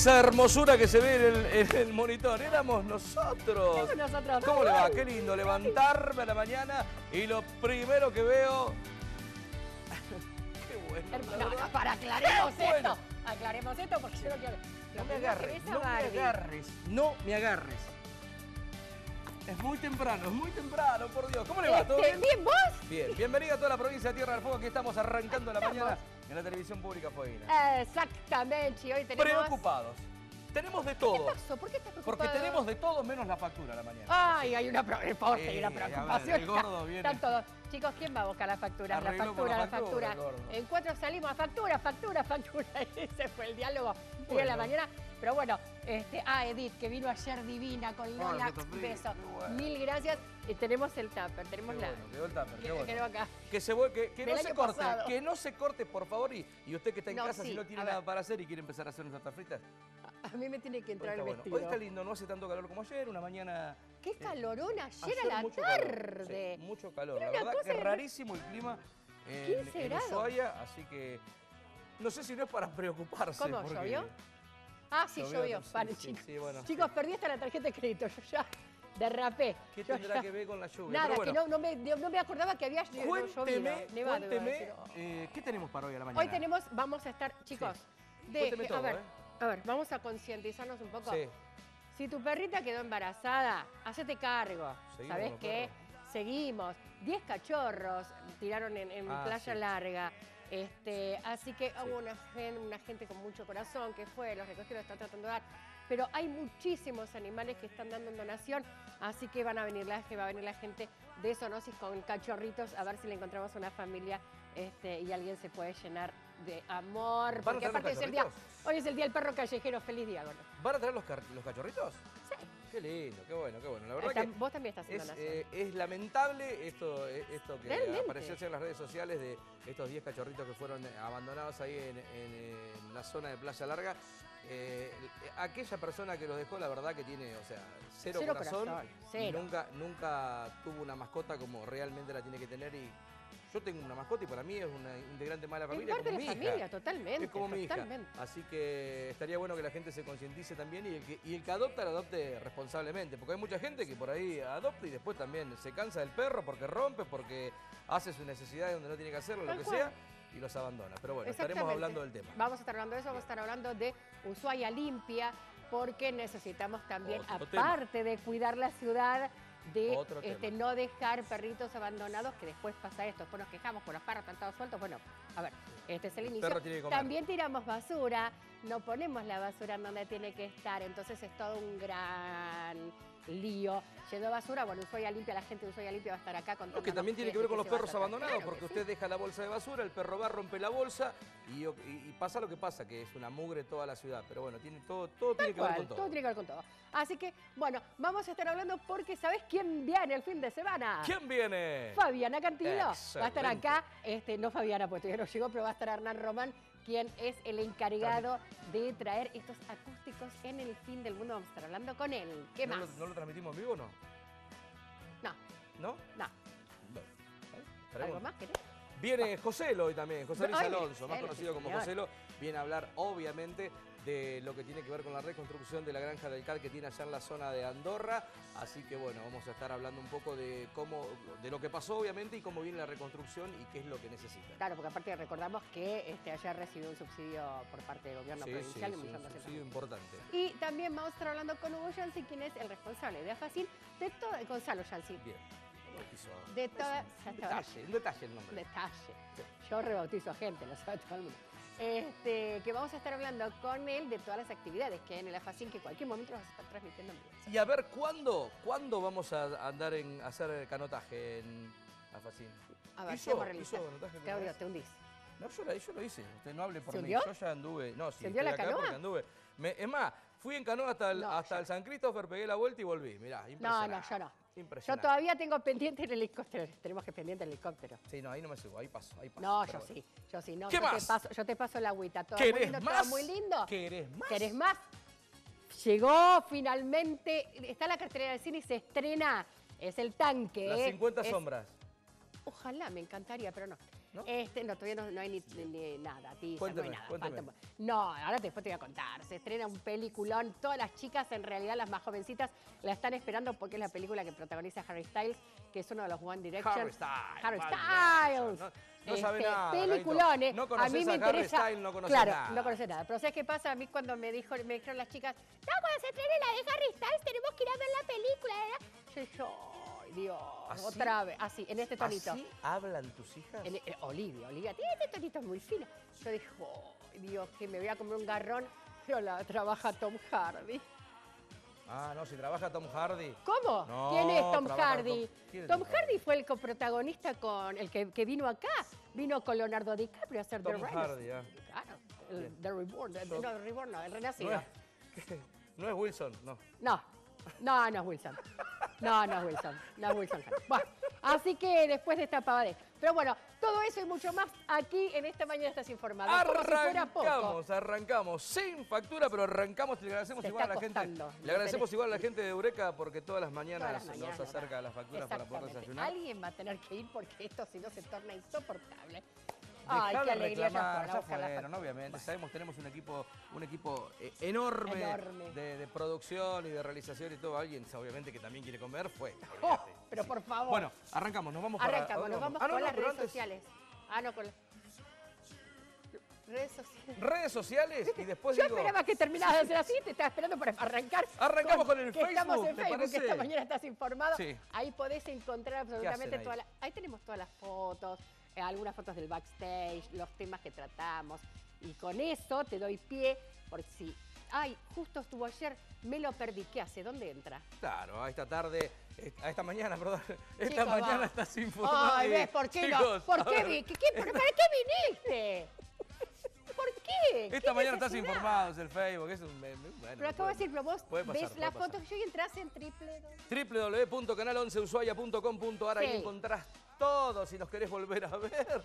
es esa hermosura que se ve en el, en el monitor? Éramos nosotros. Somos nosotros. ¿Cómo le va? Qué lindo levantarme a la mañana y lo primero que veo... Qué bueno. No, no, para aclaremos Bueno. esto. Aclaremos esto porque yo no quiero. No me agarres, no me agarres, no me agarres. Es muy temprano, es muy temprano, por Dios. ¿Cómo le va? ¿Todo Este, bien? ¿Bien vos? Bien, bienvenida a toda la provincia de Tierra del Fuego. Aquí estamos arrancando la mañana en la televisión pública Fueguina. Exactamente. Y hoy tenemos... Preocupados. Tenemos de ¿Qué todo. pasó? ¿Por qué estás preocupado? Porque tenemos de todo menos la factura a la mañana. Ay, hay una, por favor, hay una ver, preocupación. el gordo viene. Están todos. Chicos, ¿quién va a buscar las facturas? La factura, la la factura, factura. el gordo. En cuatro salimos a factura, factura, factura. Ese fue el diálogo hoy Bueno. en la mañana. Pero bueno, este, ah, Edith, que vino ayer divina con Lola. qué topín, Beso. qué bueno. Mil gracias. Y tenemos el tupper, Qué tenemos la. bueno, quedó el tupper, qué que- bueno. quedó acá. Que, se, vuel- que, que no se corte, pasado. que no se corte, por favor. Y, y usted que está en No, casa, sí, si no tiene nada para hacer y quiere empezar a hacer unas fritas, A mí me tiene que entrar el bueno. vestido. Hoy está lindo, no hace tanto calor como ayer, una mañana... Qué calorón ayer, Ayer a la mucho calor, tarde. sí, mucho calor. La verdad que es rarísimo el clima en, 15 en grados. Ushuaia, así que no sé si no es para preocuparse. ¿Cómo, llovió? Ah, sí, Llovió, Vale, sí, chicos. sí, bueno, chicos, perdí hasta la tarjeta de crédito. Yo ya derrapé. ¿Qué Yo tendrá ya- que ver con la lluvia? Nada, que no, no, me, no me acordaba que había Cuénteme, llovido. Nevado, cuénteme, decir. eh, ¿qué tenemos para hoy a la mañana? Hoy tenemos, vamos a estar, chicos, de, a ver, ¿eh? a ver, vamos a concientizarnos un poco. Sí, Si tu perrita quedó embarazada, hacete cargo. Seguimos ¿Sabés qué? perros. Seguimos. 10 cachorros tiraron en, en Ah, Playa sí. Larga. Este, así que hubo una, gen- una gente con mucho corazón que fue, los recogió, los está tratando de dar. Pero hay muchísimos animales que están dando en donación, así que van a venir la, va a venir la gente de Zoonosis con cachorritos a ver si le encontramos una familia este, y alguien se puede llenar de amor. ¿Van a Porque aparte es el día, hoy es el día del perro callejero. Feliz día, Gordo. ¿Van a traer los, los cachorritos? Qué lindo, qué bueno, qué bueno. La verdad que Vos también estás haciendo es, eh, es lamentable esto, eh, esto que Realmente. apareció en las redes sociales de estos 10 cachorritos que fueron abandonados ahí en, en, en la zona de Playa Larga. Eh, aquella persona que los dejó, la verdad que tiene, o sea, cero, Cero corazón. corazón, y cero. nunca, nunca tuvo una mascota como realmente la tiene que tener. Y yo tengo una mascota y para mí es una integrante más de la Es familia. parte como de la mi hija. familia, totalmente. Es como mi hija. totalmente. Así que estaría bueno que la gente se concientice también y el, que, y el que adopta, lo adopte responsablemente. Porque hay mucha gente que por ahí adopta y después también se cansa del perro porque rompe, porque hace sus necesidades donde no tiene que hacerlo, lo que cual. sea, y los abandona. Pero bueno, estaremos hablando del tema. Vamos a estar hablando de eso, vamos a estar hablando de Ushuaia limpia, porque necesitamos también, Otro tema. aparte de cuidar la ciudad, de este, no dejar perritos abandonados, que después pasa esto, después nos quejamos con los perros están todos sueltos. Bueno, a ver, este es el, inicio. También tiramos basura, no ponemos la basura en donde tiene que estar, entonces es todo un gran lío. Llenó basura, bueno, Ushuaia limpia, la gente de Ushuaia limpia va a estar acá con Lo que también tiene que ver con los perros abandonados, porque porque usted deja la bolsa de basura, el perro va, rompe la bolsa y, pasa lo que pasa, que es una mugre toda la ciudad. Pero bueno, tiene todo, todo tiene que ver con todo. todo. tiene que ver con todo. Así que, bueno, vamos a estar hablando porque ¿sabés quién viene el fin de semana? ¿Quién viene? Fabiana Cantillo. Va a estar acá, este, no Fabiana, pues todavía no llegó, pero va a estar Hernán Román, quien es el encargado de traer estos acústicos en el fin del mundo. Vamos a estar hablando con él. ¿Qué ¿No más? lo, ¿No lo transmitimos en vivo o no? No, ¿No? no. ¿Algo más querés? Viene Joselo hoy también, José Luis Alonso, más conocido como. Joselo, viene a hablar obviamente de lo que tiene que ver con la reconstrucción de la granja del CAD que tiene allá en la zona de Andorra. Así que bueno, vamos a estar hablando un poco de cómo, de lo que pasó obviamente y cómo viene la reconstrucción y qué es lo que necesita. Claro, porque aparte recordamos que este, ayer recibió un subsidio por parte del gobierno Sí, sí, provincial. sí, un millón un subsidio importante. Y también vamos a estar hablando con Hugo Yancy, quien es el responsable de AFACIN, de todo, Gonzalo Yancy, Bien. bautizó. de toda... un detalle, un detalle el nombre. detalle. Yo rebautizo gente, lo sabe todo el mundo. Este, que vamos a estar hablando con él de todas las actividades que hay en el AFACIN, que en cualquier momento las estar transmitiendo en vivo. Y a ver, ¿cuándo, ¿cuándo vamos a andar en a hacer canotaje en Afacín? A ver, ¿Hizo- hizo canotaje Claudio, te hundís. No, yo, la, yo lo hice. Usted no hable por ¿Se mí. Yo ya anduve. No, sí, ¿Se la acá canoa? porque anduve. Me- es más, fui en canoa hasta el, No, hasta yo el San Christopher, pegué la vuelta y volví. Mirá, No, impresionante. no, yo no. Yo Impresionante. todavía tengo pendiente el helicóptero. Tenemos que pendiente el helicóptero. Sí, no, ahí no me subo, ahí paso, ahí paso. No, yo bueno. sí, yo sí. No, ¿Qué yo más? Te paso, yo te paso la agüita. Todo muy ¿Querés lindo, más? todo muy lindo. ¿Querés más? ¿Querés más? Llegó finalmente, está la cartelera del cine y se estrena. Es el tanque. Las ¿eh? 50 Es- sombras. Ojalá, me encantaría, pero no. ¿No? Este, no, todavía no, no hay ni, ni- ni nada, Cuénteme, no hay nada. cuénteme. falta- no, ahora después te voy a contar. Se estrena un peliculón. Todas las chicas, en realidad las más jovencitas, la están esperando porque es la película que protagoniza Harry Styles, que es uno de los One Direction. Harry Styles. Harry Styles. No, no sabe Este, nada. Peliculones. No a conoces mí me a Harry interesa. Styles, no conoces claro, nada. no conoces nada. Pero ¿sabes qué pasa? A mí cuando me, dijo, me dijeron las chicas, no, cuando se estrene la de Harry Styles tenemos que ir a ver la película. ¿verdad?". Yo ay, Dios, ¿Así? otra vez. Así, en este tonito. ¿Así hablan tus hijas? En- en- Olivia, Olivia, tiene este tonito muy fino. Yo dije, "Ay, Dios, que me voy a comer un garrón, pero la trabaja Tom Hardy. Ah, no, si trabaja Tom Hardy. ¿Cómo? No, ¿Quién es Tom Hardy? Tom- ¿quién es Tom Tom Hardy? Hardy fue el coprotagonista con el que, que vino acá. Vino con Leonardo DiCaprio a hacer Tom The Renaissance. Hardy, ah. Claro, el. The Reborn. el- no, el Reborn no, el No Renacido. es, ¿qué? No es Wilson, no. No, no, no es Wilson. No, no es Wilson. No es Wilson. Bueno, así que después de esta pavadez. Pero bueno, todo eso y mucho más aquí en esta mañana estás informado. Si. Arrancamos, arrancamos sin factura, pero arrancamos y le agradecemos igual a la gente. Le agradecemos igual a la gente de Eureka porque todas las mañanas, Todas las mañanas, nos acerca las facturas para poder desayunar. Alguien va a tener que ir porque esto si no se torna insoportable. Ay, qué alegría reclamar, ya fue, ya la fueron, obviamente. Sabemos, tenemos un equipo, un equipo eh, enorme, Enorme. De, de producción y de realización y todo. Alguien, obviamente, que también quiere comer, fue. Oh, pero por favor. Bueno, arrancamos, nos vamos para... ¿a Arrancamos, nos vamos Ah, no, con no, las redes antes, sociales. Ah, no, con las redes sociales. Redes sociales y después Yo digo... esperaba que terminaras de hacer así, te estaba esperando para arrancar. Arrancamos con el que Estamos Facebook, en ¿te Facebook, parece? que esta mañana estás informado. Sí. Ahí podés encontrar absolutamente ahí? todas las... Ahí tenemos todas las fotos, algunas fotos del backstage, los temas que tratamos. Y con eso te doy pie, porque si... Ay, justo estuvo ayer, me lo perdí. ¿Qué hace? ¿Dónde entra? Claro, a esta tarde, eh, a esta mañana, perdón, esta mañana estás informado. Ay, ¿ves? ¿Por qué no? ¿Por qué vi? ¿Qué, qué- pero ¿Para qué viniste? ¿Por qué? Esta ¿Qué mañana estás necesidad? informado, es el Facebook, es un... bueno, Pero acabo de decir, pero vos ves la foto que yo y entras en triple. www.canal11ushuaia.com.ar ahí Sí. encontrás todo si nos querés volver a ver.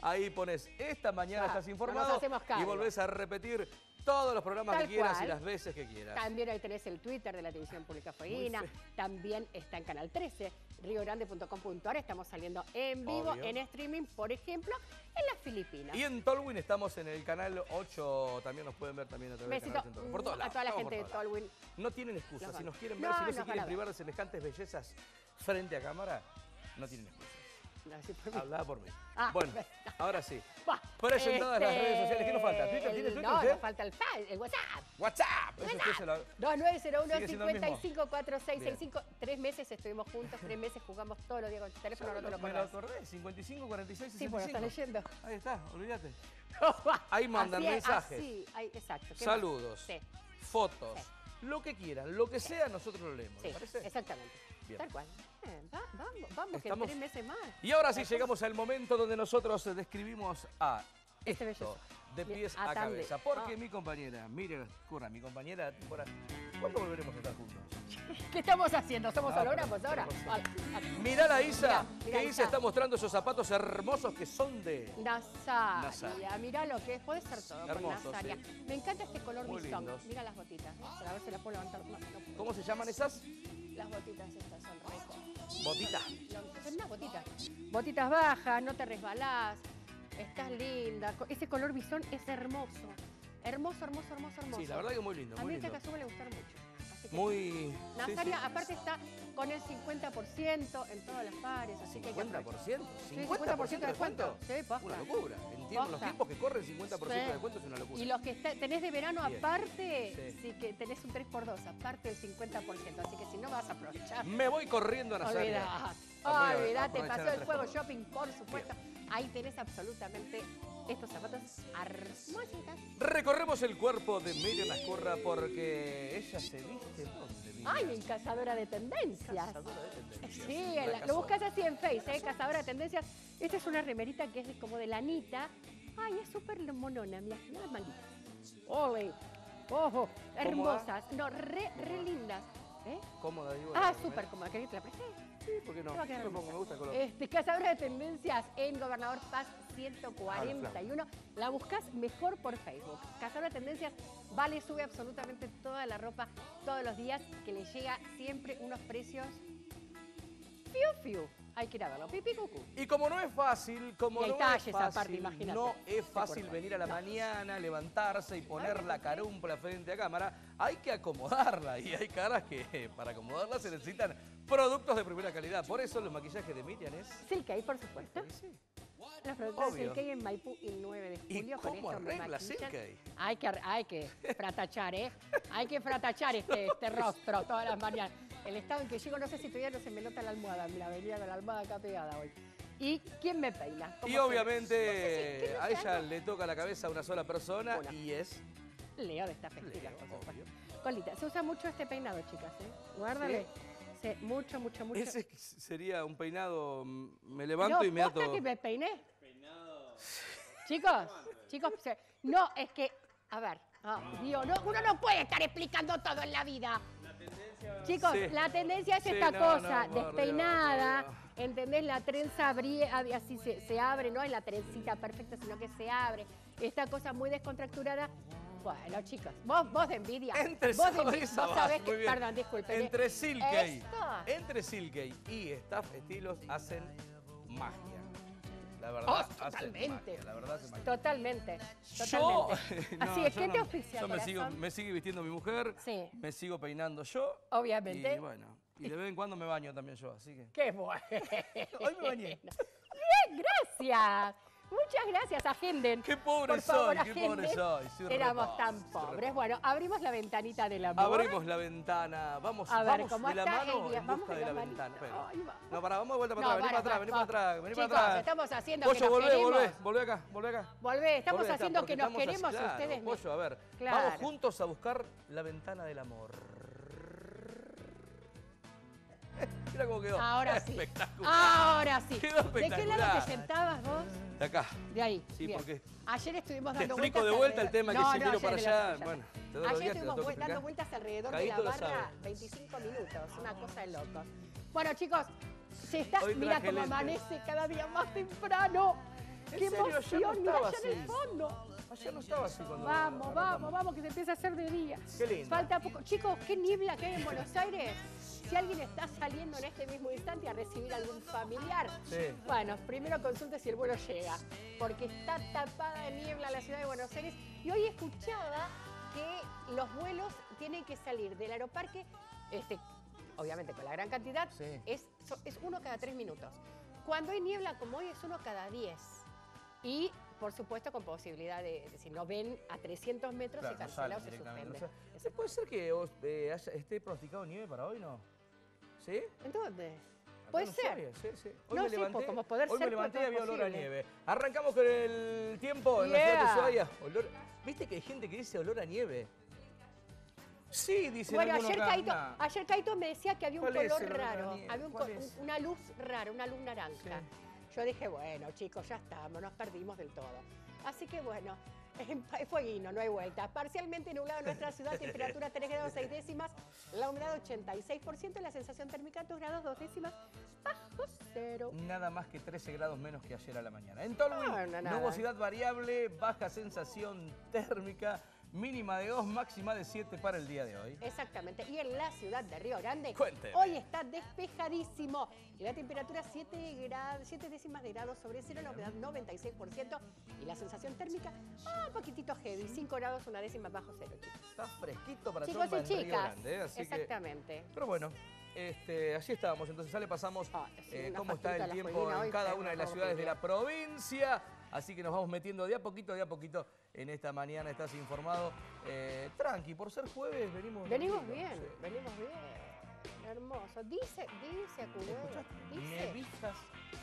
Ahí pones esta mañana estás informado y volvés a repetir todos los programas Tal que quieras y las veces que quieras. También ahí tenés el Twitter de la Televisión Pública Fueguina. También está en Canal 13, riogrande.com.ar. Estamos saliendo en vivo, Obvio. en streaming, por ejemplo, en las Filipinas. Y en Tolwyn estamos en el canal 8, también nos pueden ver también a través del canal. Por todos a toda la gente de. Tolwyn. No tienen excusa, si nos quieren No, ver, si no se quieren privar de semejantes bellezas frente a cámara, no tienen excusa. No, sí, por mí. Hablaba por mí. Ah, bueno, ahora sí. Buah, Presentadas las redes sociales, ¿qué nos falta? ¿Twitter? el- ¿Tiene Twitter No, nos falta el, el WhatsApp. WhatsApp. Lo... 2901 Sigue siendo el mismo. 554665 Tres meses estuvimos juntos, tres meses jugamos todos los días con tu teléfono, no te lo me lo acordé, 55, 46, Sí, 65. porque lo estás leyendo. Ahí está, olvídate. Ahí mandan Así es, mensajes. ahí, exacto. Saludos, Sí, fotos, Sí. lo que quieran, lo que sea, nosotros lo leemos, sí, exactamente. Bien. Tal cual. Va- vamos, vamos, que en tres meses más. Y ahora sí llegamos al momento donde nosotros describimos a Este esto de Bien, pies a cabeza. Porque Ah. mi compañera, mire, curra, mi compañera, por ahí, ¿cuándo volveremos a estar juntos? ¿Qué estamos haciendo? ¿Somos Ah, hologramos ahora? Hola, hola. Mirá la Isa, Mirá, mirá, que Isa Isa. está mostrando esos zapatos hermosos que son de... Nazaria, Nazaria. mirá lo que es, puede ser todo Hermoso, con Nazaria. sí. Me encanta este color Muy. Mira las botitas, ¿eh? a ver si la puedo levantar. No, no puedo. ¿Cómo se llaman esas? Las botitas estas son rectas. Botitas. Son unas botitas. Botitas bajas, no te resbalás, estás linda. Ese color bisón es hermoso. Hermoso, hermoso, hermoso, hermoso. Sí, la verdad que muy lindo, A muy mí este lindo. casual me gustaron mucho. Así que- Muy... sí, Nazaria, sí. aparte está con el 50% en todas las pares, así que hay que 50%. aprovechar. 50% de descuento. Sí, posta. Una locura. Entiendo, los tiempos que corren 50% de Sí. descuento es una locura. Y los que está- tenés de verano Bien. aparte, Sí. sí. que tenés un 3x2, aparte del 50%, así que si no vas a aprovechar. Me voy corriendo a Nazaria. Olvidate, pasó el juego 3x2. shopping, por supuesto. Ahí tenés absolutamente estos zapatos hermositas. Recorremos el cuerpo de Miriam Ascurra porque ella se viste Miriam? Ay, en Cazadora de Tendencias. Cazadora de tendencias. Sí, la- cazadora. lo buscas así en Face, ¿eh? Cazadora de Tendencias. Esta es una remerita que es como de lanita. Ay, es súper monona, mira, mira las manguitas. Ole, ojo, hermosas. No, re, re lindas. ¿Eh? Cómoda, digo. Ah, súper cómoda. ¿Querés que te la presté? Sí, ¿por qué no? Te va a quedar me gusta el color. Este, Cazadora de Tendencias en Gobernador Paz 141. La buscas mejor por Facebook. Cazadora de Tendencias vale, sube absolutamente toda la ropa todos los días, que le llega siempre unos precios fiu fiu. Hay que ir a verlo. Pipi cucú. Y como no es fácil, como no es talles fácil, imagínate. no es Este fácil venir a la No. mañana, levantarse y poner la carumpla frente a cámara, hay que acomodarla y hay caras que para acomodarla se necesitan productos de primera calidad. Por eso los maquillajes de Miriam es... Silkei, por supuesto. Sí. Los productos Obvio. Silkei en Maipú y 9 de ¿Y julio. con cómo esto me arregla? Hay que, hay que fratachar, ¿eh? Hay que fratachar este, este rostro todas las mañanas. El estado en que llego, no sé si todavía no se me nota la almohada. Mira, venía con la almohada acá pegada hoy. ¿Y quién me peina? ¿Cómo Y obviamente No sé si- ¿qué no a ella le toca la cabeza a una sola persona Una. y es... Leo de esta festiva, Leo, por supuesto. obvio. Colita, se usa mucho este peinado, chicas, ¿eh? Guárdale. Sí, mucho, mucho, mucho. Ese sería un peinado, mm, me levanto no, y me ato... que me peiné. Chicos, chicos, se- no, es que, a ver, ah, Dios, no, uno no puede estar explicando todo en la vida. Chicos, Sí. la tendencia es Sí, esta no, cosa, no, despeinada, Dios, ¿entendés? La trenza abrie- ab- así se, se abre, no es la trencita perfecta, sino que se abre. Esta cosa muy descontracturada. Bueno, chicos, vos, vos de envidia. Entre vos de envidia, vos sabés muy que, bien. perdón, disculpen. Entre Silkei, Esto. entre Silkei y Staff Estilos hacen magia. Totalmente. magia, la verdad. Totalmente, Yo, totalmente. no, Así es, yo ¿qué no- te oficia, Yo me, sigo, me sigue vistiendo mi mujer, Sí. me sigo peinando yo. Obviamente. Y bueno, y de vez en cuando me baño también yo, así que... Qué bueno. Hoy me bañé. Bien, gracias. Muchas gracias, agenden. Qué pobre favor, soy, qué pobre soy. Éramos tan pobres. pobre. Bueno, abrimos la ventanita del amor. Abrimos la ventana, vamos, A ver, vamos ¿cómo de la mano en busca de la ventana. Espera. Ay, va. No, pará, vamos de vuelta para No, atrás, vení para atrás, vení para atrás, vení para atrás. estamos haciendo Pollo, que nos volvé, queremos. volvé, volvé acá, volvé acá. Volvé, estamos Volvé acá, haciendo que nos así, queremos y claro, ustedes Pollo, a ver, Claro. vamos juntos a buscar la ventana del amor. Mira cómo quedó. Ahora sí. Espectacular. Ahora sí. Quedó ¿De qué lado espectacular. te sentabas vos? De acá. De ahí. Sí, Bien. porque Ayer estuvimos te dando explico vueltas de vuelta el tema que No, si miro para allá, bueno, Ayer días te estuvimos dando vueltas alrededor Caíto de la barra sabe. 25 minutos, una cosa de locos. Bueno, chicos, se está, mira cómo amanece cada día más temprano. ¿En ¡Qué serio? Ayer no emoción! Mira allá en el fondo. ayer no estaba así cuando Vamos, vamos, vamos, que se empieza a hacer de día. Qué lindo. Falta poco. Chicos, qué niebla que hay en Buenos Aires. Si alguien está saliendo en este mismo instante a recibir algún familiar, Sí. bueno, primero consulte si el vuelo llega, porque está tapada de niebla la ciudad de Buenos Aires. Y hoy escuchaba que los vuelos tienen que salir del aeroparque, este, obviamente con la gran cantidad, Sí. es, uno cada tres minutos. Cuando hay niebla como hoy es uno cada diez. Y, por supuesto, con posibilidad de, de si no ven a 300 metros, Claro, se no cancela o salen se suspende. O sea, ¿se ¿Puede ser que eh, haya- esté pronosticado nieve para hoy, no? ¿Sí? ¿En dónde? Puede en ser. Ushuaia, Sí, sí. Hoy No, me sí, levanté, po- como poder hoy ser, me levanté y había olor a nieve. Arrancamos con el tiempo en la ciudad de Yeah. Ushuaia. Olor- ¿Viste que hay gente que dice olor a nieve? Sí, dice Bueno, ayer Caito, ayer Caito me decía que había un ¿Cuál es color raro, había un ¿Cuál co- es? una luz rara, una luz naranja. Yo dije, bueno, chicos, ya estamos, nos perdimos del todo. Así que bueno, es fueguino, no hay vuelta. Parcialmente nublado en nuestra ciudad, temperatura 3 grados 6 décimas, la humedad 86% y la sensación térmica 2 grados 2 décimas, bajo cero. Nada más que 13 grados menos que ayer a la mañana. En Tolwyn, No, no, nubosidad variable, baja sensación térmica, mínima de 2, máxima de 7 para el día de hoy. Exactamente. Y en la ciudad de Río Grande, Cuénteme. hoy está despejadísimo. Y la temperatura 7, grados, 7 décimas de grado sobre cero, la humedad 96%. Y la sensación térmica, ah, un poquitito heavy, 5 grados, una décima bajo cero, chicos. Está fresquito para Chicos y en Río chicas. Grande, ¿eh? Así que- Exactamente. Pero bueno, este, así estábamos. Entonces ya le pasamos Ah, sí, eh, cómo está el tiempo en cada una de las ciudades de la provincia. Así que nos vamos metiendo de a poquito, de a poquito en esta mañana. Estás informado. Eh, tranqui, por ser jueves venimos... Venimos tranquilos, bien, sí. venimos bien. Hermoso. Dice, dice ¿Escuchaste? dice.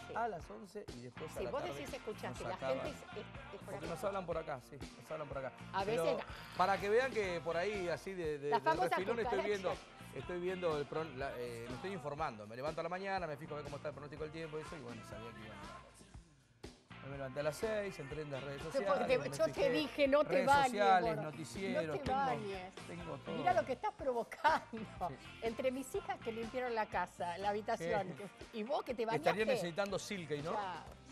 Sí. a las 11 y después a Si la vos tarde decís escuchaste, la gente es, es- es por Porque acá. nos hablan por acá, sí, nos hablan por acá. A Pero veces- Para que vean que por ahí, así de, de, de refilón, estoy viendo, estoy viendo el pron- la- eh, me estoy informando. Me levanto a la mañana, me fijo a ver cómo está el pronóstico del tiempo y eso, y bueno, sabía que iban a me levanté a las 6, entré en las redes porque sociales. te- yo te dije, no te redes bañes, sociales, gordo. noticieros, No te tengo, bañes. tengo todo. Mira lo que estás provocando. Sí. Entre mis hijas que limpiaron la casa, la habitación, y vos que te bañaste. Estaría necesitando Silkei, ¿no?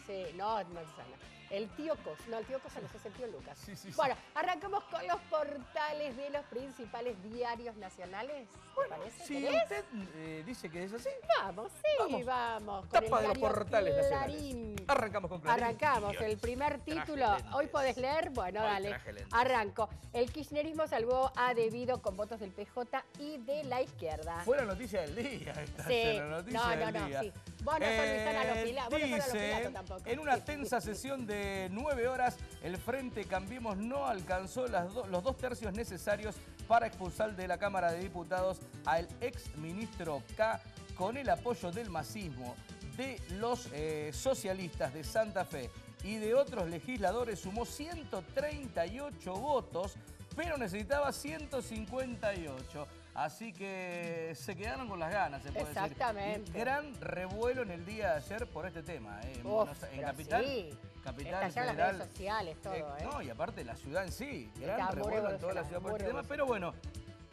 Sí, no, manzana. El tío Cos, no, el tío Cosa no es el tío Lucas. Sí, sí, sí. Bueno, arrancamos con los portales de los principales diarios nacionales. ¿Te parece? Si ¿Querés? usted eh, dice que es así, Vamos, sí, Vamos. vamos. con el tapa de los portales Clarín. nacionales. Arrancamos con Clarín. Arrancamos, Dios, el primer título. lentes. Hoy podés leer, bueno, Hoy dale. Arranco. El kirchnerismo salvó a Debido con votos del PJ y de la izquierda. Fue la noticia del día. Esta Sí. la noticia No, no, del no, día. sí. Vos no Eh, vos no dice, tampoco. En una tensa sesión de nueve horas, el Frente Cambiemos no alcanzó las do- los dos tercios necesarios para expulsar de la Cámara de Diputados al ex ministro K con el apoyo del masismo, de los eh, socialistas de Santa Fe y de otros legisladores. Sumó 138 votos, pero necesitaba 158. Así que se quedaron con las ganas, se puede Exactamente. decir. Y Gran revuelo en el día de ayer por este tema. eh, en Uf, Buenos- en pero Capital. sí. Capital Estallaron las Federal. redes sociales, todo, Eh, ¿eh? No, y aparte la ciudad en sí. Gran revuelo en toda la ciudad por este tema. Pero bueno,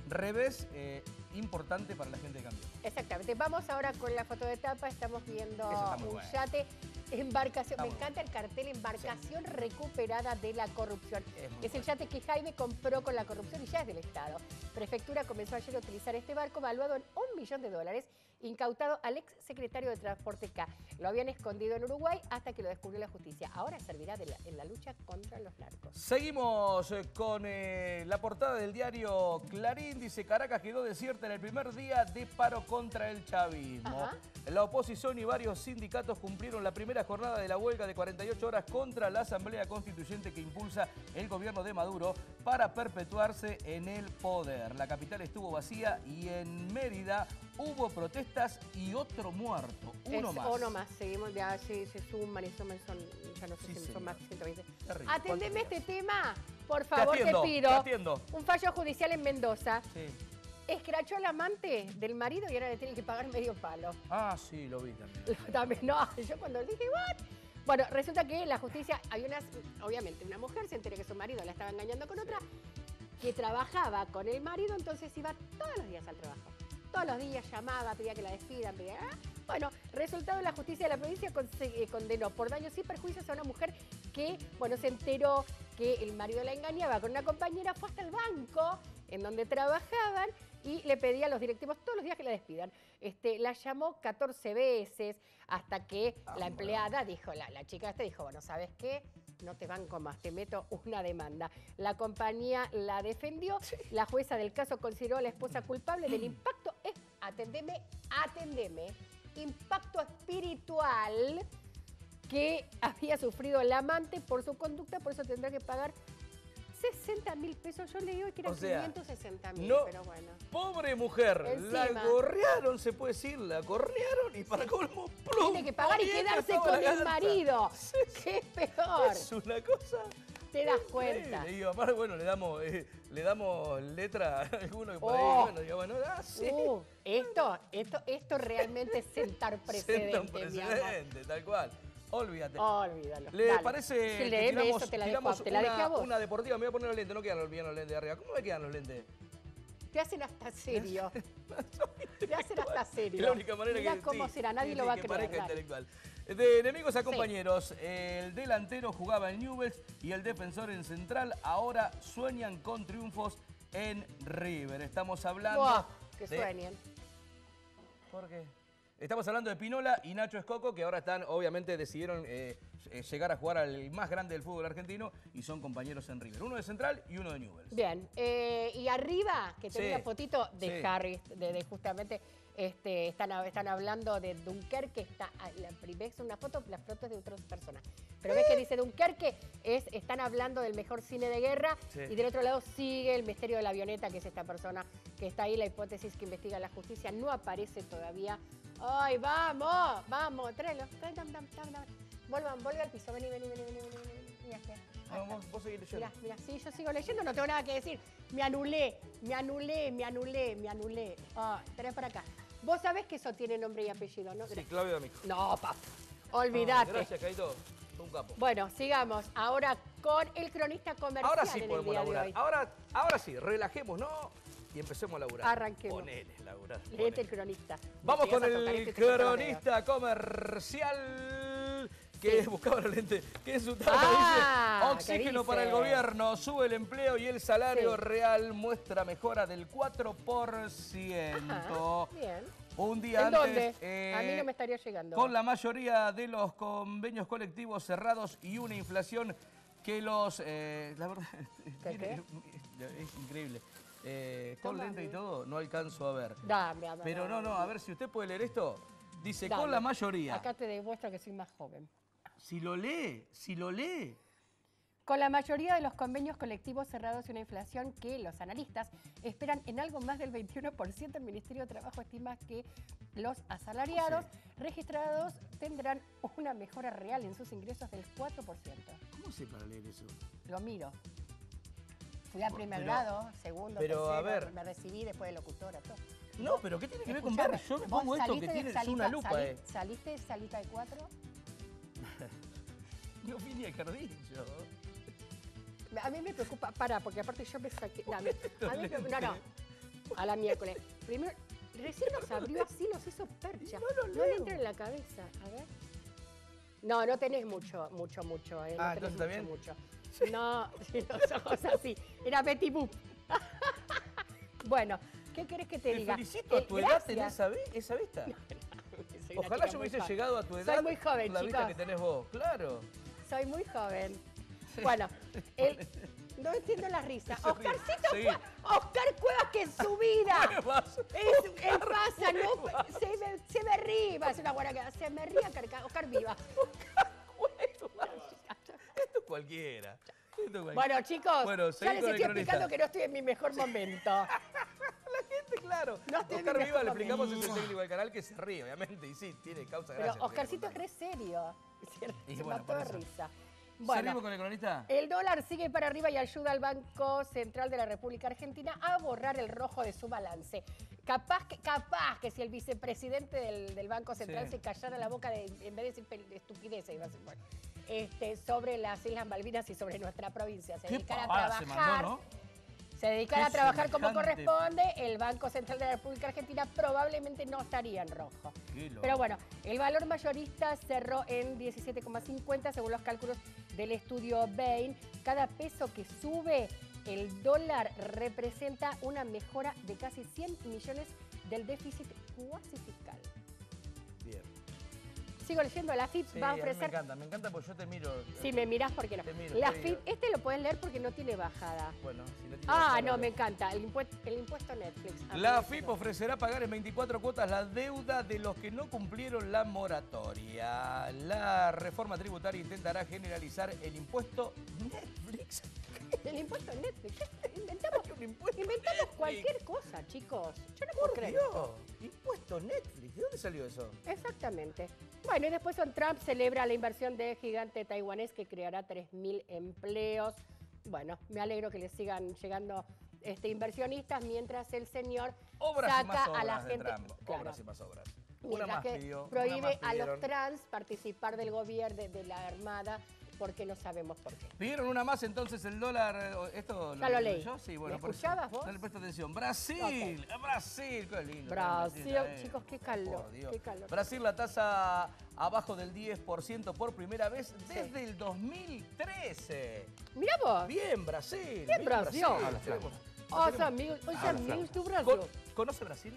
revés eh, importante para la gente de Cambio. Exactamente. Vamos ahora con la foto de tapa. Estamos viendo un buena. yate, embarcación. Me encanta el cartel embarcación recuperada de la corrupción. Es el yate que Jaime compró con la corrupción y ya es del Estado. Prefectura comenzó ayer a utilizar este barco valuado en un millón de dólares, incautado al ex secretario de Transporte K. Lo habían escondido en Uruguay hasta que lo descubrió la justicia. Ahora servirá de la- en la lucha contra los narcos. Seguimos eh, con eh, la portada del diario Clarín. Dice, Caracas quedó desierta en el primer día de paro contra el chavismo. Ajá. La oposición y varios sindicatos cumplieron la primera jornada de la huelga de 48 horas contra la Asamblea Constituyente que impulsa el gobierno de Maduro para perpetuarse en el poder. La capital estuvo vacía y en Mérida hubo protestas y otro muerto, uno Es más. Uno más, seguimos, ya se, se suman y suman, son, ya no sé Sí, si señor. son más de 120. Terrible. Atendeme ¿Cuántos este tema, por favor, te, atiendo, pido. te atiendo. Un fallo judicial en Mendoza. Sí. Escrachó al amante del marido y ahora le tiene que pagar medio palo. Ah, sí, lo vi también. También, no, yo cuando dije, ¿what? Bueno, resulta que la justicia, hay unas, obviamente, una mujer se enteró que su marido la estaba engañando con otra, que trabajaba con el marido, entonces iba todos los días al trabajo. Todos los días llamaba, pedía que la despidan, pedía... ah. Bueno, resultado, la justicia de la provincia eh, condenó por daños y perjuicios a una mujer que, bueno, se enteró que el marido la engañaba con una compañera, fue hasta el banco en donde trabajaban y le pedía a los directivos todos los días que la despidan. Este, la llamó 14 veces hasta que la empleada dijo, la, la chica esta dijo, bueno, ¿sabes qué? No te banco más, te meto una demanda. La compañía la defendió, la jueza del caso consideró a la esposa culpable del impacto, es, atendeme, atendeme, impacto espiritual que había sufrido el amante por su conducta, por eso tendrá que pagar 60 mil pesos. Yo leí hoy que eran O sea, 560 mil, no- pero bueno. Pobre mujer, la gorrearon, se puede decir, la cornearon y para colmo, plum, Tiene que pagar y quedarse con el marido. Sí, sí. ¡Qué peor! Es una cosa. Te das cuenta. Le digo, aparte, bueno, le damos, eh, le damos letra a alguno que por ahí, Oh. bueno, digo, bueno, ah, sí. Uh, esto, esto, esto realmente es sentar precedente, Senta un precedente, tal cual. Olvídate. Olvídalo. ¿Le Dale. parece Sí, que tiramos, eso, te la dejo, te la una, vos. una deportiva? Me voy a poner los lentes, no quedan bien los lentes de arriba. ¿Cómo me quedan los lentes? Te hacen hasta serio. Te hacen hasta serio. Es la única manera Mirá que. cómo sí, será, nadie sí, lo va a creer. intelectual. De enemigos a compañeros, el delantero jugaba en Newell's y el defensor en Central. Ahora sueñan con triunfos en River. Estamos hablando. Buah, que de- sueñen. ¿Por qué? Estamos hablando de Pinola y Nacho Escoco, que ahora están, obviamente, decidieron eh, eh, llegar a jugar al más grande del fútbol argentino y son compañeros en River. Uno de Central y uno de Newell's. Bien, eh, y arriba, que tenía Sí, fotito de sí. Harry, de, de justamente, este, están, están hablando de Dunkerque, está, a- la primera es una foto, la foto es de otras personas. Pero ves que dice Dunkerque, es, están hablando del mejor cine de guerra, Sí. y del otro lado sigue el misterio de la avioneta, que es esta persona que está ahí, la hipótesis que investiga la justicia, no aparece todavía. ¡Ay, vamos! ¡Vamos! Tráelo. Vuelvan, vuelve al piso, vení, vení, vení, vení, vení. Mira. No, vos, vos seguís leyendo. Mira, mira, sí, yo sigo leyendo, no tengo nada que decir. Me anulé, me anulé, me anulé, me anulé. Ah, trae para acá. Vos sabés que eso tiene nombre y apellido, ¿no? Sí, Claudio D'Amico. No, papá. Olvídate. Gracias, Caito. Un capo. Bueno, sigamos ahora con el cronista comercial Ahora sí en el podemos día de laburar. hoy. Ahora, ahora sí, relajémonos y empecemos a laburar. Arranquemos. Ponele, laburar. Léete el cronista. Vamos con el este, cronista comercial. Que buscaba los lentes, que en su tabla Ah, dice, ¿qué oxígeno para el gobierno, sube el empleo y el salario Sí. real muestra mejora del 4%. Ajá, bien. Un día ¿En antes, dónde? eh, A mí no me estaría llegando. con la mayoría de los convenios colectivos cerrados y una inflación que los... eh, la verdad, ¿Qué, mire, es increíble. Eh, con lente y todo no alcanzo a ver. Dame, dame, Pero no, no, a ver si usted puede leer esto. Dice, con la mayoría. Acá te demuestro que soy más joven. Si lo lee, si lo lee. Con la mayoría de los convenios colectivos cerrados y una inflación que los analistas esperan en algo más del 21%, el Ministerio de Trabajo estima que los asalariados registrados tendrán una mejora real en sus ingresos del 4%. ¿Cómo sé para leer eso? Lo miro. Fui a primer Pero- grado, segundo, pero, a tercero, ver. me recibí después de locutora, todo. No, pero ¿qué tiene que ver con ver? Yo me pongo esto que saliste tiene una lupa, salí- eh. ¿Saliste salita de cuatro? No jardín yo. A mí me preocupa, para, porque aparte yo me saqué. No, a mí- no, no, a la miércoles. Primero, recién nos abrió así, nos hizo percha. No lo No le entra en la cabeza, a ver. No, no tenés mucho, mucho, mucho. Eh, no Ah, tenés entonces mucho, mucho. No, los ojos así. Era Betty Boop. bueno, ¿qué querés que te, Te diga? felicito a Eh, tu edad tener esa, esa vista. Soy una Ojalá yo hubiese llegado a tu Soy edad. muy joven, La vista chicos. que tenés vos, claro. Soy muy joven. Bueno, el- no entiendo la risa. Oscarcito, Sí. Oscar Cuevas, que en su vida. ¿Qué pasa? Es, él pasa, no, se me, se me ríe, ser una buena que se me ríe Oscar, Oscar Viva. Esto es cualquiera. Esto es cualquiera. Bueno, chicos, Bueno, ya les estoy explicando que no estoy en mi mejor momento. Claro. No Oscar Viva, le explicamos, es el momento. técnico del canal que se ríe, obviamente. Y sí, tiene causa Pero gracia. Oscarcito es re serio. Y Se bueno, mató de risa. ¿Seguimos Bueno, con el cronista? El dólar sigue para arriba y ayuda al Banco Central de la República Argentina a borrar el rojo de su balance. Capaz que, capaz que si el vicepresidente del, del Banco Central Sí. se callara la boca de, en vez de decir estupideces, iba a decir, bueno, este, sobre las Islas Malvinas y sobre nuestra provincia. Se dedicara a pavada se trabajar. mandó, ¿no? Se dedicara a trabajar como corresponde, el Banco Central de la República Argentina probablemente no estaría en rojo. Pero bueno, el valor mayorista cerró en 17,50 según los cálculos del estudio Bain. Cada peso que sube el dólar representa una mejora de casi 100 millones del déficit cuasi fiscal. Sigo leyendo, la FIP Sí, va a a mí me ofrecer... encanta, me encanta porque yo te miro. Si me mirás, ¿por qué no? Te miro, la te FIP, digo. este lo puedes leer porque no tiene bajada. Bueno, si no tiene Ah, bajada, no, lo- me encanta. El impuesto, el impuesto Netflix. La FIP no. ofrecerá pagar en 24 cuotas la deuda de los que no cumplieron la moratoria. La reforma tributaria intentará generalizar el impuesto Netflix. El impuesto Netflix. Inventamos, Impuesto inventamos Netflix. cualquier cosa, chicos. Yo no puedo creer. Dios, impuesto Netflix. ¿De dónde salió eso? Exactamente. Bueno, y después Don Trump celebra la inversión de gigante taiwanés que creará 3.000 empleos. Bueno, me alegro que le sigan llegando este, inversionistas mientras el señor Obras y saca más obras a la gente. Claro, Obras y más obras. Una mientras más que pidió, una prohíbe más a los trans participar del gobierno de, de la Armada porque no sabemos por qué. Pidieron una más, entonces el dólar. eh, ¿Esto Ya lo leí. yo? Sí, bueno, ¿Me por eso. escuchabas vos? No le presto atención. Brasil, Brasil, qué lindo. Brasil, eh. chicos, qué calor, qué calor. Brasil, la tasa abajo del 10% por primera vez desde el 2013. Mira vos. Bien, Brasil. Bien, Brasil. Tenemos- Os tenemos- amigos, do Brasil. Con- ¿Conoce Brasil?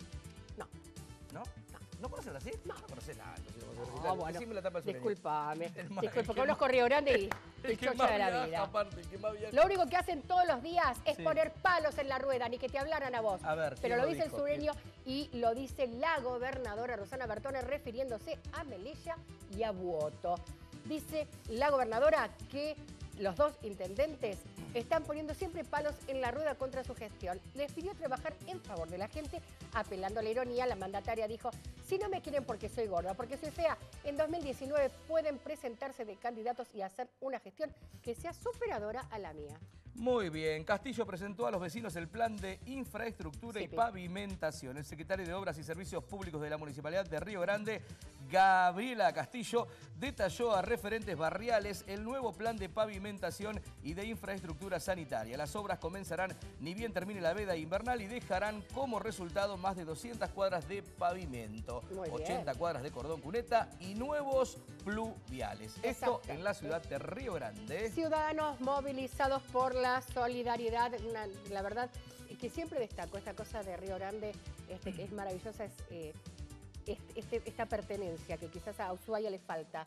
No. ¿No? ¿No conoce Brasil? No. No conoce nada. no Brasil. Ah, bueno. La tapa. Disculpame. Disculpa, el que con los más- corrió grande y, El de la vida. aparte, viaja. Lo único que hacen todos los días es Sí. poner palos en la rueda, ni que te hablaran a vos. A ver, Pero ¿quién lo lo dice dijo? el sureño y lo dice la gobernadora Rosana Bertone refiriéndose a Melilla y a Buoto. Dice la gobernadora que los dos intendentes están poniendo siempre palos en la rueda contra su gestión. Les pidió trabajar en favor de la gente, apelando a la ironía. La mandataria dijo, si no me quieren porque soy gorda, porque soy fea, en 2019 pueden presentarse de candidatos y hacer una gestión que sea superadora a la mía. Muy bien, Castillo presentó a los vecinos el plan de infraestructura Sí, y pavimentación. El secretario de Obras y Servicios Públicos de la Municipalidad de Río Grande, Gabriela Castillo detalló a referentes barriales el nuevo plan de pavimentación y de infraestructura sanitaria. Las obras comenzarán ni bien termine la veda invernal y dejarán como resultado más de 200 cuadras de pavimento, 80 cuadras de cordón cuneta y nuevos pluviales. Esto en la ciudad de Río Grande. Ciudadanos movilizados por la solidaridad, la verdad que siempre destaco esta cosa de Río Grande, este, que es maravillosa, es eh, este, esta pertenencia que quizás a Ushuaia le falta,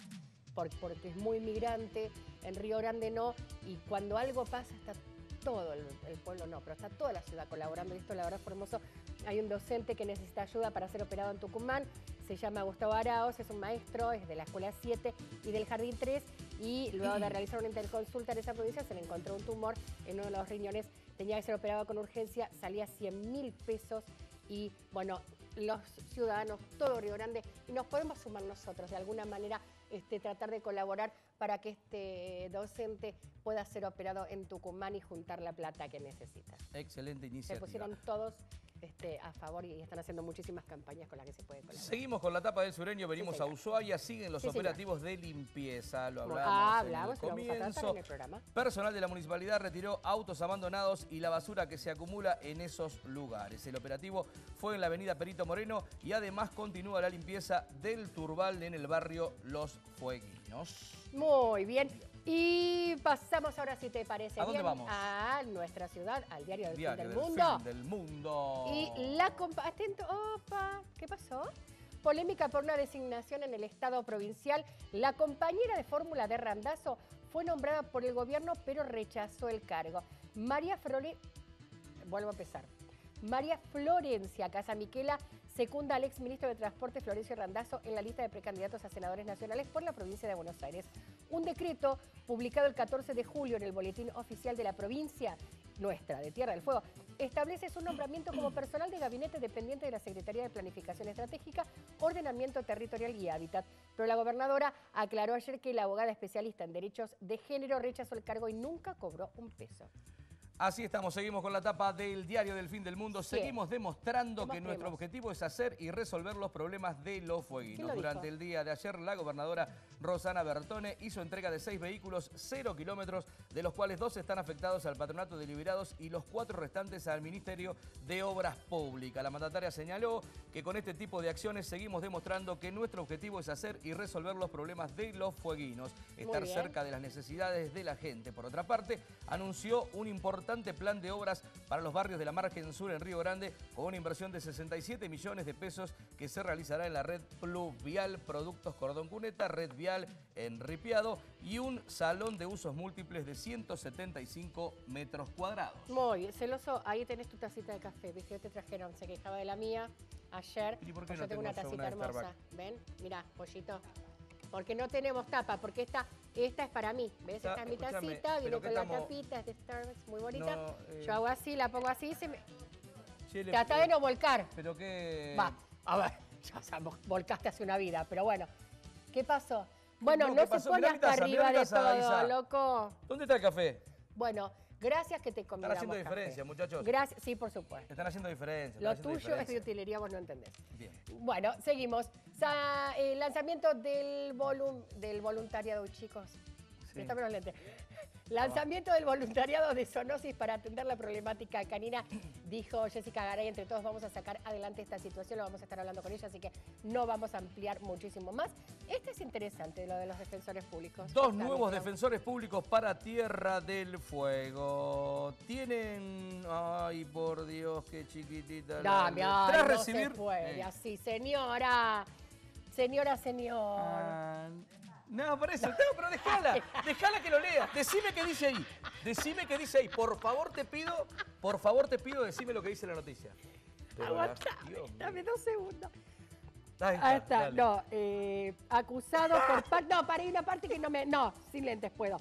porque es muy migrante, en Río Grande no, y cuando algo pasa está todo el, pueblo no, pero está toda la ciudad colaborando y esto la verdad es hermoso. Hay un docente que necesita ayuda para ser operado en Tucumán, se llama Gustavo Araos, es un maestro, es de la escuela 7 y del jardín 3 y luego de realizar una interconsulta en esa provincia se le encontró un tumor en uno de los riñones, tenía que ser operado con urgencia, salía 100 mil pesos y bueno, los ciudadanos, todo Río Grande, y nos podemos sumar nosotros de alguna manera, este, tratar de colaborar para que este docente pueda ser operado en Tucumán y juntar la plata que necesita. Excelente iniciativa. Se pusieron todos este, a favor y están haciendo muchísimas campañas con las que se puede colaborar. Seguimos con la tapa del sureño, venimos a Ushuaia, siguen los operativos de limpieza, lo hablamos, ah, hablamos en el comienzo. En el programa. Personal de la municipalidad retiró autos abandonados y la basura que se acumula en esos lugares. El operativo fue en la avenida Perito Moreno y además continúa la limpieza del Turbal en el barrio Los Fueguinos. Muy bien. Y pasamos ahora, si te parece ¿A dónde vamos? a nuestra ciudad, al diario del, fin del, mundo. del mundo. Y la atento, opa, ¿qué pasó? Polémica por una designación en el Estado provincial. La compañera de fórmula de Randazo fue nombrada por el gobierno, pero rechazó el cargo. María Flore, vuelvo a empezar. María Florencia Casamiquela secunda al exministro de Transporte Florencio Randazo en la lista de precandidatos a senadores nacionales por la provincia de Buenos Aires. Un decreto publicado el 14 de julio en el Boletín Oficial de la provincia nuestra, de Tierra del Fuego, establece su nombramiento como personal de gabinete dependiente de la Secretaría de Planificación Estratégica, Ordenamiento Territorial y Hábitat. Pero la gobernadora aclaró ayer que la abogada especialista en derechos de género rechazó el cargo y nunca cobró un peso. Así estamos, seguimos con la tapa del Diario del Fin del Mundo. Seguimos demostrando que nuestro objetivo es hacer y resolver los problemas de los fueguinos. Durante el día de ayer, la gobernadora Rosana Bertone hizo entrega de seis vehículos, cero kilómetros, de los cuales dos están afectados al Patronato de Liberados y los cuatro restantes al Ministerio de Obras Públicas. La mandataria señaló que con este tipo de acciones seguimos demostrando que nuestro objetivo es hacer y resolver los problemas de los fueguinos, estar cerca de las necesidades de la gente. Por otra parte, anunció un importante importante plan de obras para los barrios de la margen sur en Río Grande con una inversión de 67 millones de pesos que se realizará en la red pluvial Productos Cordón Cuneta, red vial en Ripiado y un salón de usos múltiples de 175 metros cuadrados. Muy celoso, ahí tenés tu tacita de café, viste, te trajeron, se quejaba de la mía ayer, ¿Y por qué pues yo tengo una tacita hermosa, ¿ven? Mirá, pollito porque no tenemos tapa, porque esta, esta es para mí. ¿Ves? esta es mi tacita, viene con la tapita, es de Starbucks, muy bonita. Eh, Yo hago así, la pongo así y se me... Trata de no volcar. Pero qué... Va, a ver, ya volcaste hace una vida, pero bueno. ¿Qué pasó? Bueno, no, se pone hasta arriba de todo, loco. ¿Dónde está el café? Bueno, Gracias que te convidamos. Están haciendo diferencia, muchachos. Gracias, sí, por supuesto. Están haciendo diferencia. Lo tuyo es de utilería, vos no entendés. Bien. Bueno, seguimos. el lanzamiento del, del voluntariado, chicos. Sí. los lentes. Lanzamiento del voluntariado de zoonosis para atender la problemática canina, dijo Jessica Garay. Entre todos vamos a sacar adelante esta situación, lo vamos a estar hablando con ella, así que no vamos a ampliar muchísimo más. Este es interesante, lo de los defensores públicos. Dos nuevos defensores públicos para Tierra del Fuego. Tienen... Ay, por Dios, qué chiquitita. Dame, la... Tras recibir... Se puede, así, señora. Señora, señor. Ah, no, por eso. No, pero déjala. Déjala que lo lea. Decime qué dice ahí. Decime qué dice ahí. Por favor te pido, por favor te pido, decime lo que dice la noticia. dame dos segundos. Ahí está, no, eh, acusado por parte, no, para una parte que no me, no, sin lentes puedo.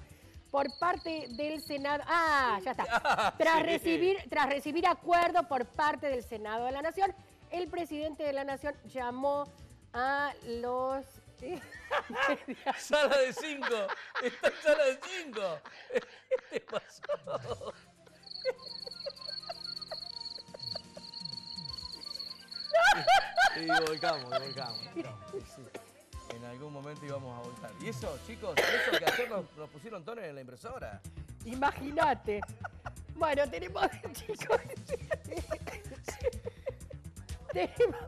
Por parte del Senado, ah, ya está. Tras recibir, tras recibir acuerdo por parte del Senado de la Nación, el presidente de la Nación llamó a los sala de cinco. Está en sala de cinco. ¿Qué te pasó? Y volcamos, volcamos. en algún momento íbamos a voltar. Y eso, chicos, eso que ayer nos, nos pusieron toner en la impresora. Imagínate. Bueno, tenemos, chicos. tenemos,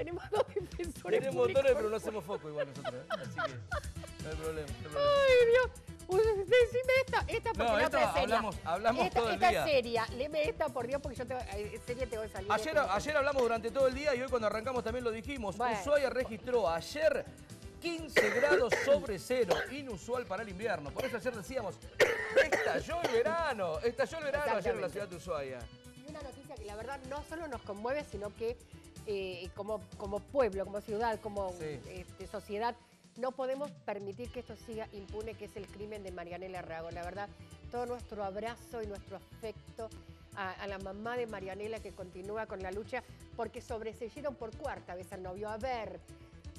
tenemos dos impresores. Tenemos toner, pero no hacemos foco igual nosotros. ¿eh? Así que no hay problema. No hay problema. Ay, Dios. Uy, Decime esta, esta porque No, la esto otra es seria. hablamos- hablamos esta, todo el esta día. es seria. Leme esta, por Dios, porque yo te, eh, seria te voy a salir. Ayer, ayer hablamos durante todo el día y hoy cuando arrancamos también lo dijimos. Bueno. Ushuaia registró ayer 15 grados sobre cero, inusual para el invierno. Por eso ayer decíamos, estalló el verano, estalló el verano ayer en la ciudad de Ushuaia. Y una noticia que la verdad no solo nos conmueve, sino que eh, como, como pueblo, como ciudad, como Sí. este, sociedad, no podemos permitir que esto siga impune, que es el crimen de Marianela Rago. La verdad, todo nuestro abrazo y nuestro afecto a, a la mamá de Marianela que continúa con la lucha, porque sobreseyeron por cuarta vez al novio. A ver,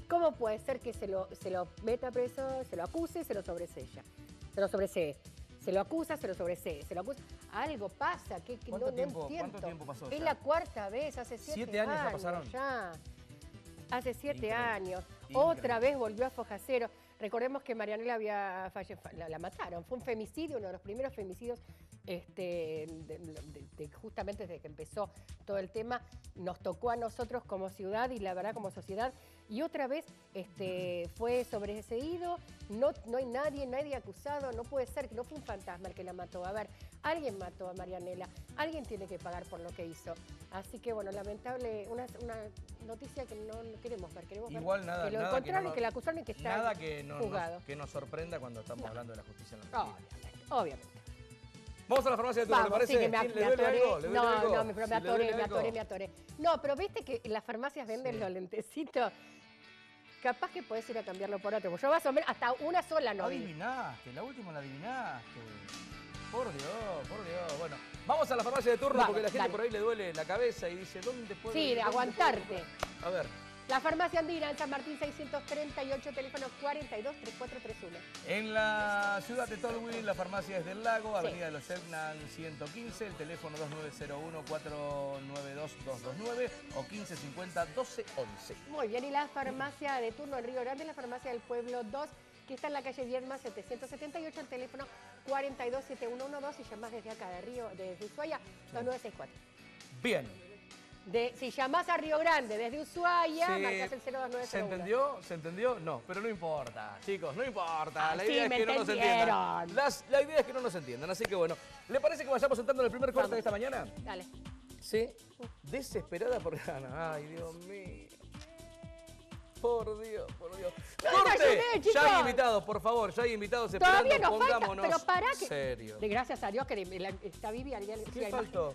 ¿cómo puede ser que se lo, se lo meta preso, se lo acuse y se lo sobresella? Se lo sobresee. Se lo acusa, se lo sobresee, se lo acusa. Algo pasa, que, que no, ¿Cuánto no tiempo- entiendo. cuánto tiempo pasó Es ya? la cuarta vez, hace siete, ¿Siete años ya pasaron? ya. Hace siete Increíble. años. Increíble. Otra vez volvió a Fojacero. Recordemos que Marianela había falle- la, la mataron. Fue un femicidio, uno de los primeros femicidios, este, de- de- de- justamente desde que empezó todo el tema. Nos tocó a nosotros como ciudad y la verdad como sociedad. Y otra vez este, fue sobreseído. No, no hay nadie, nadie acusado. No puede ser que no fue un fantasma el que la mató. A ver, alguien mató a Marianela. Alguien tiene que pagar por lo que hizo. Así que bueno, lamentable, una, una noticia que no no queremos ver. Queremos ver Igual nada, que lo nada que encontraron no y que la acusaron y que está Nada que no, juzgado. nos, que nos sorprenda cuando estamos hablando de la justicia en la Argentina. Obviamente, obviamente. Vamos a la farmacia de ¿te Vamos, parece? sí, que me, ¿Quién- me ¿Le duele atoré. algo? ¿Le duele no, algo? no, me, me Si le atoré, me atoré, me atoré. No, pero viste que en las farmacias venden Sí. los lentecitos. Capaz que podés ir a cambiarlo por otro. Yo más o menos hasta una sola no vi. Adivinaste, la última la adivinaste. Por Dios, por Dios. Bueno, vamos a la farmacia de turno Vamos, porque la gente dale. por ahí le duele la cabeza y dice, ¿dónde puedo Sí, ir? ¿Dónde aguantarte. puedo? A ver, La farmacia Andina en San Martín 638, teléfono 423431. en la ciudad de Tolwyn, la farmacia es del Lago, Sí. Avenida de los Etnan 115, el teléfono 2901-492-229 o 1550-1211. Muy bien, y la farmacia de turno en Río Grande, la farmacia del Pueblo 2, que está en la calle Viedma 778, el teléfono 427112 y llamás desde acá de Río, desde Ushuaia, 2964. Bien. De, si llamás a Río Grande desde Ushuaia, Sí, marcás el 02901. ¿Se entendió? ¿Se entendió? No, pero no importa, chicos, no importa. Ah, la idea es que no nos entiendan. Las- la idea es que no nos entiendan, así que bueno. ¿Le parece que vayamos entrando en el primer corte Vamos. de esta mañana? Dale. Sí. Desesperada por ganar. Ay, Dios mío. Por Dios, por Dios. No, ¡Corte! ayudé, ya hay invitados, por favor, ya hay invitados Todavía esperando. nos falta, Pongámonos pero pará que... serio. De gracias a Dios que de- la- está Vivi Ariel. ¿Qué faltó?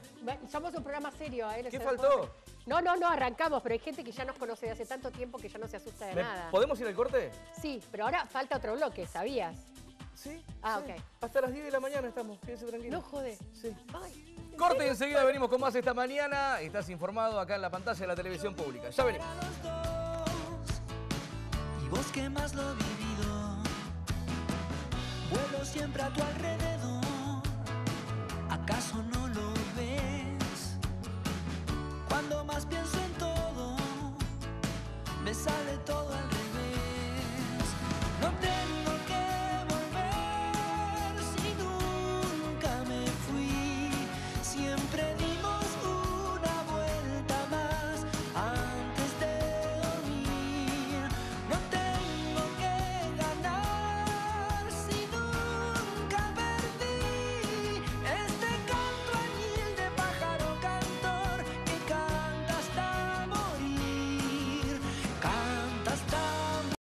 Somos un programa serio. ¿eh? ¿Qué ¿Se faltó? No, no, no, arrancamos, pero hay gente que ya nos conoce de hace tanto tiempo que ya no se asusta de ¿Me- nada. ¿Podemos ir al corte? Sí, pero ahora falta otro bloque, ¿sabías? Sí. Ah, sí. ok. Hasta las 10 de la mañana estamos, quédese tranquilo. No jode. Sí. Ay, ¿en Corte y enseguida venimos con más esta mañana. Estás informado acá en la pantalla de la televisión pública. Ya venimos. Vos que más lo vivido, vuelo siempre a tu alrededor.